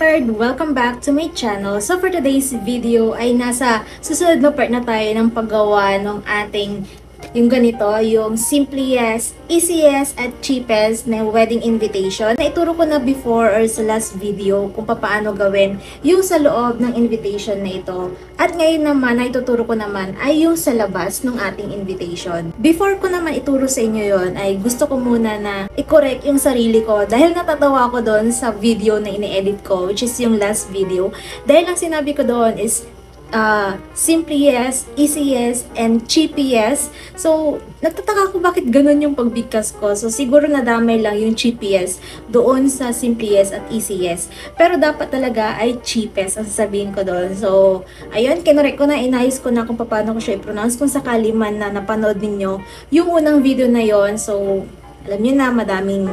Inspired! Welcome back to my channel. So for today's video ay nasa susunod na part na tayo ng paggawa ng ating yung ganito, yung simplest, easiest at cheapest na wedding invitation. Naituro ko na before or sa last video kung paano gawin yung sa loob ng invitation na ito. At ngayon naman, na ituturo ko naman ay yung sa labas ng ating invitation. Before ko naman ituro sa inyo yon ay gusto ko muna na i-correct yung sarili ko dahil natatawa ko doon sa video na ini-edit ko which is yung last video. Dahil ang sinabi ko doon is uh, simplest, easiest, and cheapest. So, nagtataka ko bakit ganun yung pagbigkas ko. So, siguro nadamay lang yung cheapest doon sa simplest at easiest. Pero dapat talaga ay cheapest ang sasabihin ko doon. So, ayun, kinorek ko na, inayos ko na kung paano ko siya i-pronounce kung sakali man na napanood ninyo yung unang video na yon So, alam niyo na, madaming,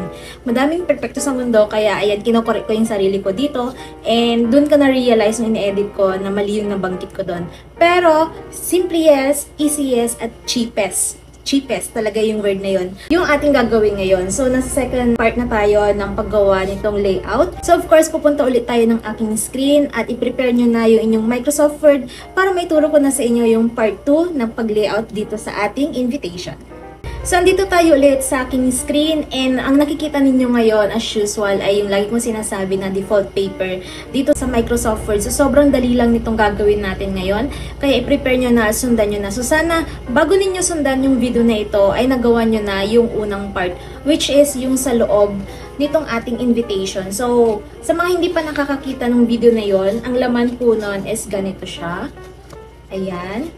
madaming perfecto sa mundo, kaya ayan, kinokorek ko yung sarili ko dito. And dun ka na-realize nung in-edit ko na mali yung nabanggit ko doon. Pero, simplest, easiest, at cheapest cheapest talaga yung word na yon yung ating gagawin ngayon. So, nasa second part na tayo ng paggawa nitong layout. So, of course, pupunta ulit tayo ng aking screen at i-prepare nyo na yung inyong Microsoft Word para may turo ko na sa inyo yung part 2 ng pag-layout dito sa ating invitation. So, andito tayo ulit sa aking screen and ang nakikita ninyo ngayon as usual ay yung lagi kong sinasabi na default paper dito sa Microsoft Word. So, sobrang dali lang nitong gagawin natin ngayon. Kaya i-prepare nyo na, sundan nyo na. So, sana bago ninyo sundan yung video na ito ay nagawa nyo na yung unang part which is yung sa loob nitong ating invitation. So, sa mga hindi pa nakakakita ng video na yon, ang laman po nun is ganito siya. Ayan.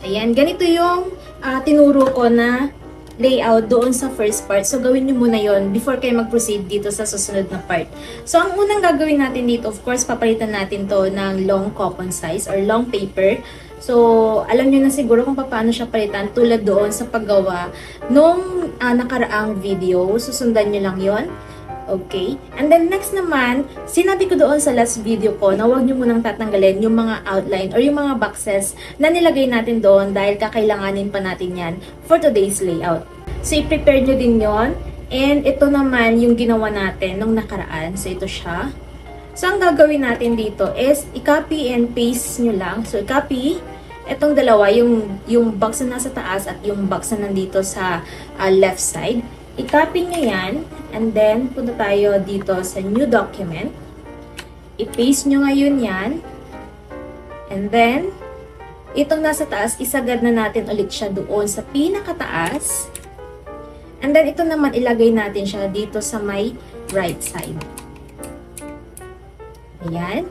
Ayan, ganito yung uh, tinuro ko na layout doon sa first part. So, gawin nyo muna yon before kayo mag-proceed dito sa susunod na part. So, ang unang gagawin natin dito, of course, papalitan natin to ng long coupon size or long paper. So, alam nyo na siguro kung paano siya palitan tulad doon sa paggawa nung uh, nakaraang video. Susundan nyo lang yon Okay? And then next naman, sinabi ko doon sa last video ko na huwag nyo munang tatanggalin yung mga outline or yung mga boxes na nilagay natin doon dahil kakailanganin pa natin yan for today's layout. So, i-prepare nyo din yon And ito naman yung ginawa natin nung nakaraan. So, ito siya. So, ang gagawin natin dito is i-copy and paste nyo lang. So, i-copy itong dalawa, yung, yung box na nasa taas at yung box na nandito sa uh, left side. I-copy nyo yan, and then punta tayo dito sa new document. I-paste nyo ngayon yan. And then, itong nasa taas, isagad na natin ulit siya doon sa pinakataas. And then, ito naman, ilagay natin siya dito sa may right side. Ayan.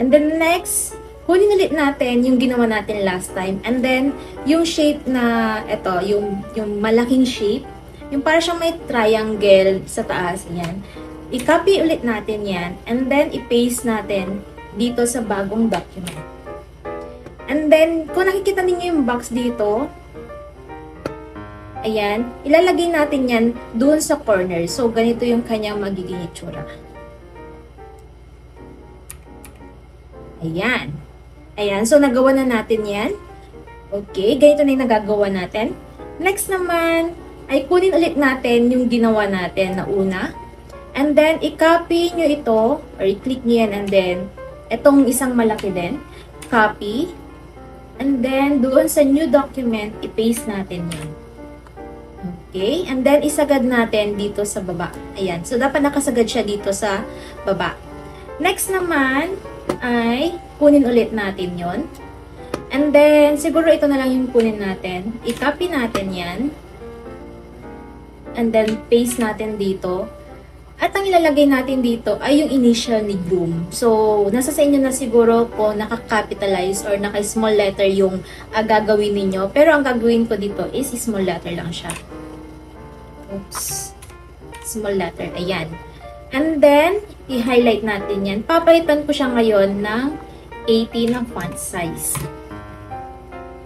And then next, kunin ulit natin yung ginawa natin last time. And then, yung shape na, ito, yung, yung malaking shape, yung para siyang may triangle sa taas, yan. I-copy ulit natin yan, and then i-paste natin dito sa bagong document. And then, kung nakikita ninyo yung box dito, ayan, ilalagay natin yan doon sa corner. So, ganito yung kanyang magiging itsura. Ayan. Ayan, so nagawa na natin yan. Okay, ganito na yung nagagawa natin. Next naman, ay kunin ulit natin yung ginawa natin na una. And then, i-copy nyo ito, or i-click nyo yan, and then, itong isang malaki din, copy. And then, doon sa new document, i-paste natin yan. Okay? And then, isagad natin dito sa baba. Ayan. So, dapat nakasagad siya dito sa baba. Next naman, ay kunin ulit natin yon And then, siguro ito na lang yung kunin natin. I-copy natin yan and then paste natin dito. At ang ilalagay natin dito ay yung initial ni Bloom. So, nasa sa inyo na siguro po naka-capitalize or naka-small letter yung uh, gagawin ninyo. Pero ang gagawin ko dito is small letter lang siya. Oops. Small letter. Ayan. And then, i-highlight natin yan. Papalitan ko siya ngayon ng 80 ng font size.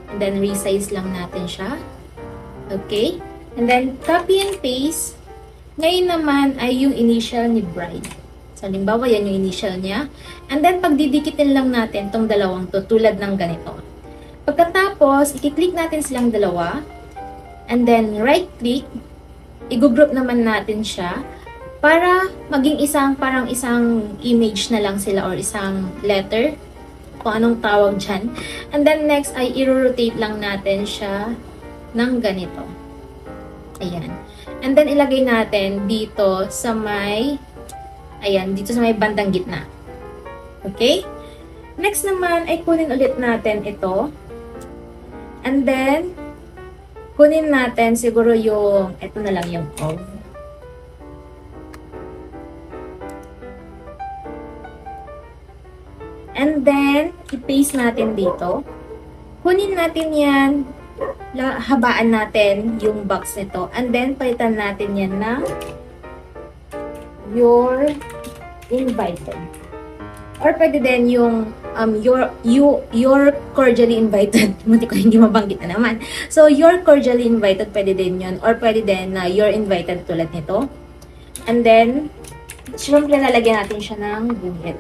And then, resize lang natin siya. Okay? And then, copy and paste. Ngayon naman ay yung initial ni bride. So, halimbawa, yan yung initial niya. And then, pagdidikitin lang natin tong dalawang to tulad ng ganito. Pagkatapos, i-click natin silang dalawa. And then, right-click. I-group naman natin siya. para maging isang parang isang image na lang sila or isang letter kung anong tawag dyan. And then next ay i-rotate lang natin siya ng ganito. Ayan. And then ilagay natin dito sa may ayan, dito sa may bandang gitna. Okay? Next naman ay kunin ulit natin ito. And then kunin natin siguro yung ito na lang yung of. And then, i-paste natin dito. Kunin natin yan, habaan natin yung box nito. And then, palitan natin yan na your invited. Or pwede din yung um, your, you, you're cordially invited. Munti ko hindi mabanggit na naman. So, you're cordially invited, pwede din yun. Or pwede din na you're invited tulad nito. And then, syempre lalagyan natin siya ng guhit.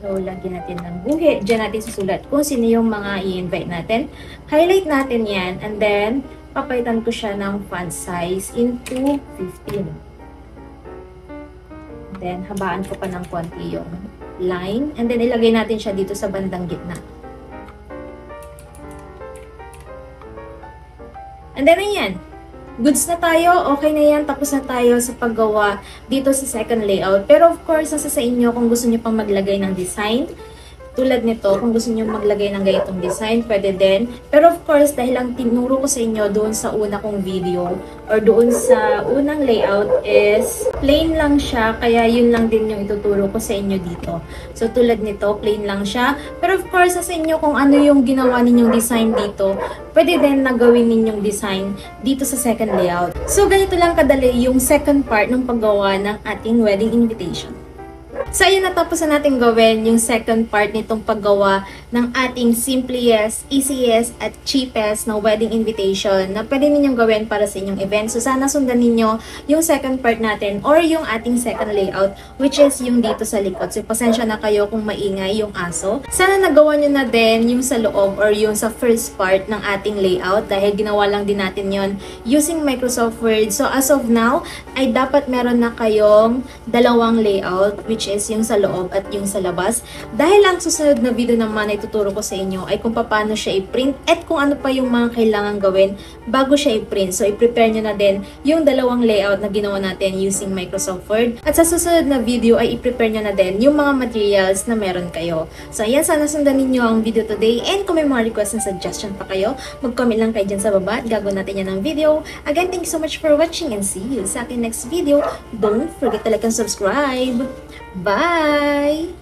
So, lagyan natin ng guhit. Diyan natin susulat kung sino yung mga i-invite natin. Highlight natin yan. And then, papalitan ko siya ng font size into 15. Then, habaan ko pa ng konti yung line. And then, ilagay natin siya dito sa bandang gitna. And then, ayan. Goods na tayo, okay na yan, tapos na tayo sa paggawa dito sa second layout. Pero of course, nasa sa inyo kung gusto nyo pang maglagay ng design. Tulad nito, kung gusto nyo maglagay ng ganitong design, pwede din. Pero of course, dahil lang tinuro ko sa inyo doon sa una kong video or doon sa unang layout is plain lang siya, kaya yun lang din yung ituturo ko sa inyo dito. So tulad nito, plain lang siya. Pero of course, sa inyo kung ano yung ginawa ninyong design dito, pwede din na gawin ninyong design dito sa second layout. So ganito lang kadali yung second part ng paggawa ng ating wedding invitation. So, ayun, natapos na natin gawin yung second part nitong paggawa ng ating simplest, easiest, at cheapest na wedding invitation na pwede ninyong gawin para sa inyong event. So, sana sundan ninyo yung second part natin or yung ating second layout which is yung dito sa likod. So, pasensya na kayo kung maingay yung aso. Sana nagawa nyo na din yung sa loob or yung sa first part ng ating layout dahil ginawa lang din natin yon using Microsoft Word. So, as of now, ay dapat meron na kayong dalawang layout which is yung sa loob at yung sa labas. Dahil ang susunod na video naman ay tuturo ko sa inyo ay kung paano siya i-print at kung ano pa yung mga kailangan gawin bago siya i-print. So, i-prepare nyo na din yung dalawang layout na ginawa natin using Microsoft Word. At sa susunod na video ay i-prepare nyo na din yung mga materials na meron kayo. So, ayan, sana sundan ninyo ang video today and kung may mga request and suggestion pa kayo, mag-comment lang kayo dyan sa baba at gagawin natin yan ng video. Again, thank you so much for watching and see you sa ating next video. Don't forget to like and subscribe. Bye!